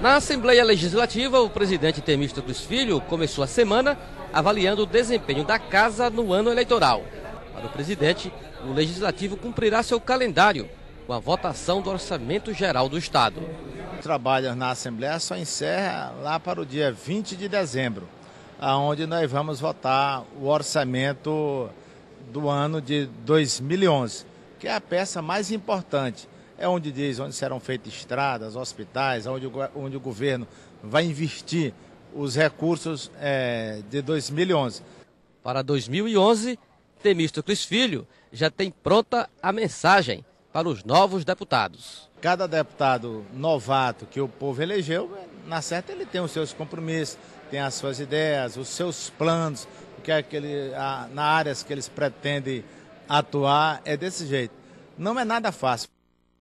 Na Assembleia Legislativa, o presidente Temístocles Filho começou a semana avaliando o desempenho da Casa no ano eleitoral. Para o presidente, o Legislativo cumprirá seu calendário com a votação do Orçamento Geral do Estado. O trabalho na Assembleia só encerra lá para o dia 20 de dezembro, onde nós vamos votar o orçamento do ano de 2011, que é a peça mais importante é onde diz onde serão feitas estradas, hospitais, onde o, onde o governo vai investir os recursos é, de 2011. Para 2011, Temístocles Filho já tem pronta a mensagem para os novos deputados. Cada deputado novato que o povo elegeu, na certa ele tem os seus compromissos, tem as suas ideias, os seus planos, o que é que ele, a, na áreas que eles pretendem atuar, é desse jeito. Não é nada fácil.